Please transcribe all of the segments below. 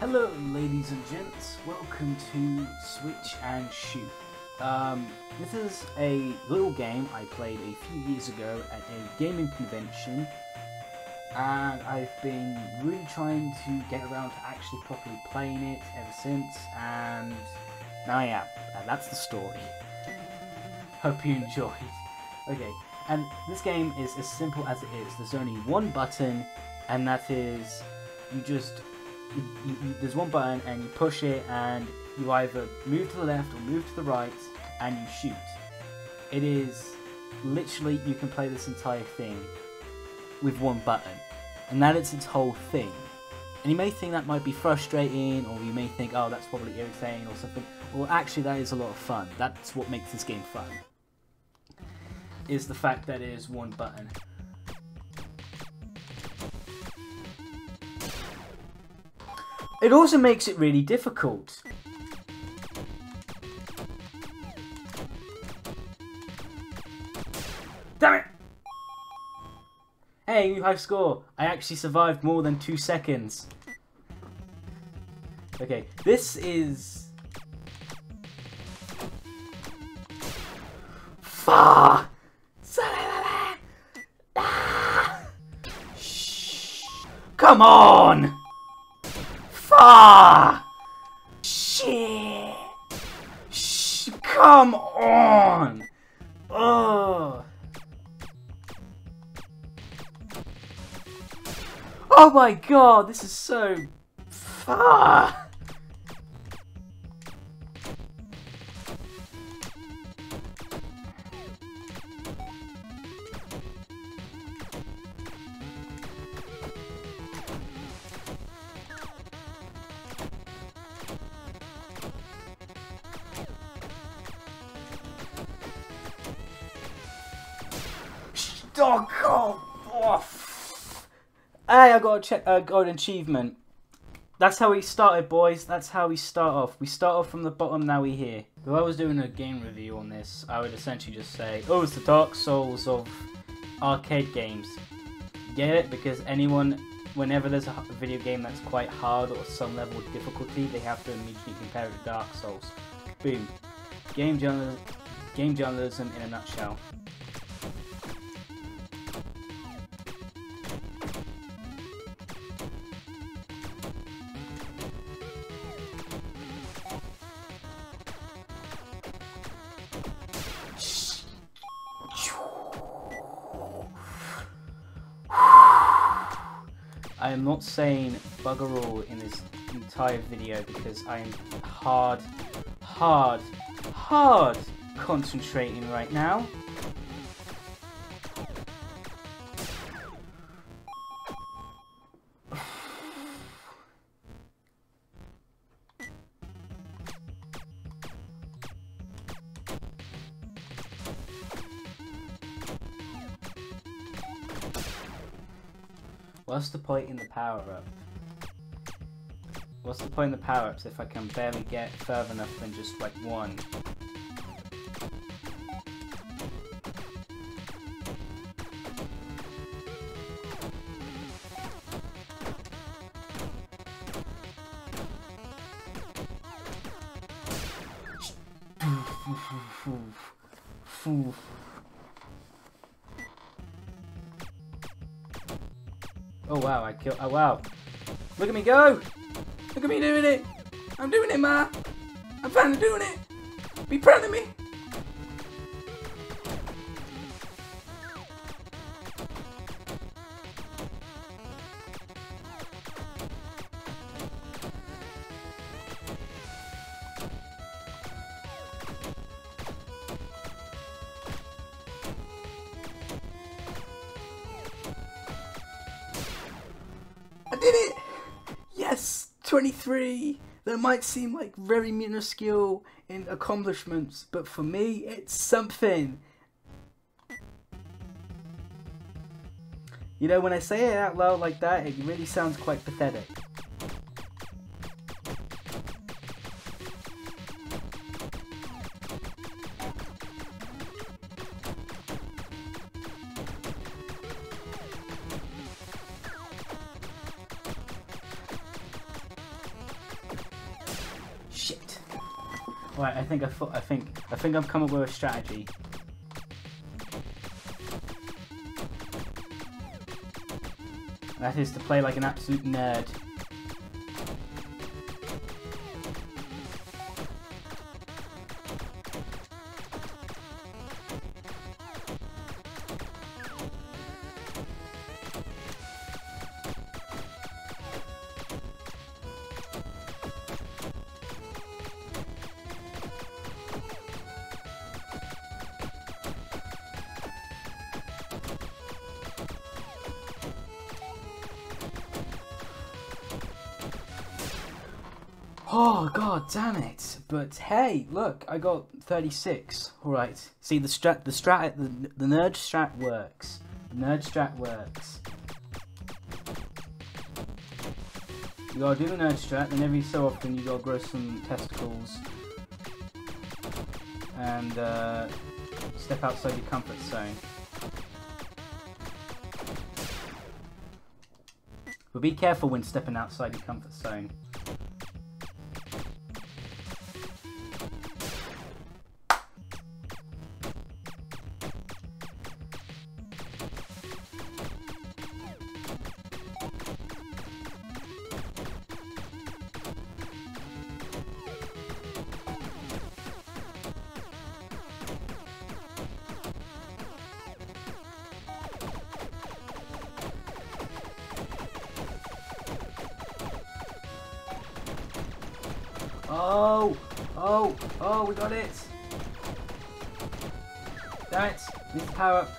Hello, ladies and gents. Welcome to Switch and Shoot. Um, this is a little game I played a few years ago at a gaming convention, and I've been really trying to get around to actually properly playing it ever since, and now I am. And that's the story. Hope you enjoyed. Okay, and this game is as simple as it is. There's only one button, and that is you just you, you, you, there's one button and you push it and you either move to the left or move to the right and you shoot. It is literally you can play this entire thing with one button, and that is its whole thing. And you may think that might be frustrating, or you may think, oh, that's probably irritating or something. Well, actually, that is a lot of fun. That's what makes this game fun. Is the fact that it is one button. It also makes it really difficult. Damn it! Hey, new high score. I actually survived more than two seconds. Okay, this is... Far! Ah! Come on! Far! Shit! Shh! Come on! Oh! Oh my god, this is so far. Oh god! Oh, Hey, I got a check, uh, got an achievement. That's how we started, boys. That's how we start off. We start off from the bottom, now we here. If I was doing a game review on this, I would essentially just say, oh, it's the Dark Souls of arcade games. Get it? Because anyone, whenever there's a video game that's quite hard or some level of difficulty, they have to immediately compare it to Dark Souls. Boom. Game journalism, game journalism in a nutshell. I am not saying bugger all in this entire video because I am hard, hard, hard concentrating right now. What's the point in the power up? What's the point in the power ups if I can barely get further enough than just like one? Oh wow, I killed. Oh wow. Look at me go! Look at me doing it! I'm doing it, ma! I'm finally doing it! Be proud of me! Did it! Yes! 23! That might seem like very minuscule in accomplishments, but for me, it's something. You know, when I say it out loud like that, it really sounds quite pathetic. Right, I think I I think I think I've come up with a strategy. That is to play like an absolute nerd. Oh god damn it! But hey, look, I got 36. Alright. See the strat the strat the, the nerd strat works. The nerd strat works. You gotta do the nerd strat, and every so often you gotta grow some testicles. And uh, step outside your comfort zone. But be careful when stepping outside your comfort zone. Oh! Oh! Oh, we got it! Damn it! Power up.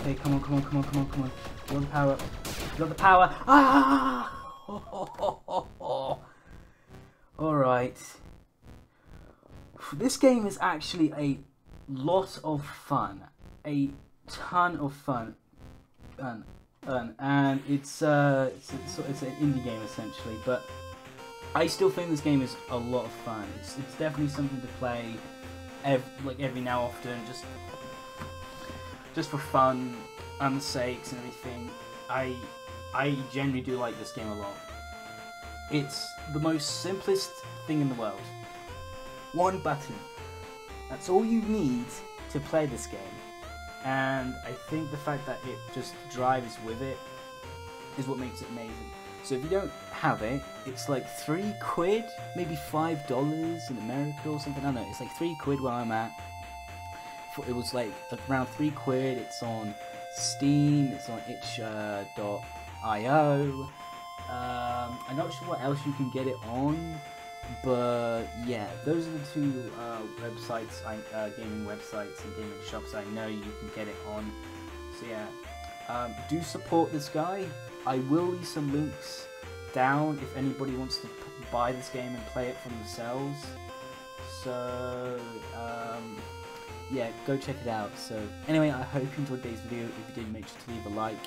Okay, come on, come on, come on, come on, come on. You got the power up. You got the power. Ah! Alright. This game is actually a lot of fun. A ton of fun. And and it's, uh, it's, it's it's an indie game essentially, but I still think this game is a lot of fun. It's, it's definitely something to play, ev like every now often, just just for fun and the sakes and everything. I I generally do like this game a lot. It's the most simplest thing in the world. One button. That's all you need to play this game and I think the fact that it just drives with it is what makes it amazing. So if you don't have it, it's like three quid, maybe five dollars in America or something. I don't know. It's like three quid where I'm at. It was like around three quid. It's on Steam. It's on itch.io. Um, I'm not sure what else you can get it on. But yeah, those are the two uh, websites, I, uh, gaming websites and gaming shops I know you can get it on. So yeah, um, do support this guy. I will leave some links down if anybody wants to buy this game and play it for themselves. So um, yeah, go check it out. So anyway, I hope you enjoyed today's video. If you did, make sure to leave a like.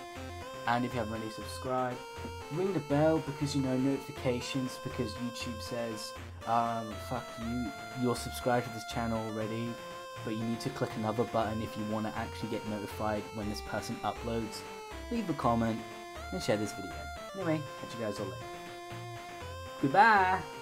And if you haven't already subscribed, ring the bell because you know notifications because YouTube says, um, fuck you, you're subscribed to this channel already, but you need to click another button if you want to actually get notified when this person uploads. Leave a comment and share this video. Anyway, catch you guys all later. Goodbye!